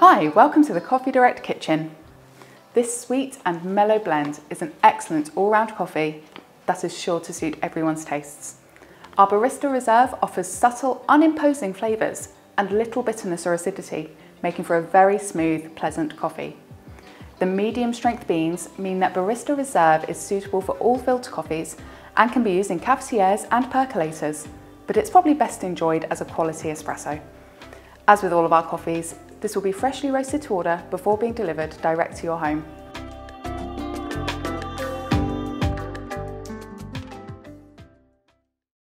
Hi, welcome to the Coffee Direct Kitchen. This sweet and mellow blend is an excellent all-round coffee that is sure to suit everyone's tastes. Our Barista Reserve offers subtle, unimposing flavours and little bitterness or acidity, making for a very smooth, pleasant coffee. The medium strength beans mean that Barista Reserve is suitable for all filter coffees and can be used in cafetières and percolators, but it's probably best enjoyed as a quality espresso. As with all of our coffees, this will be freshly roasted to order before being delivered direct to your home.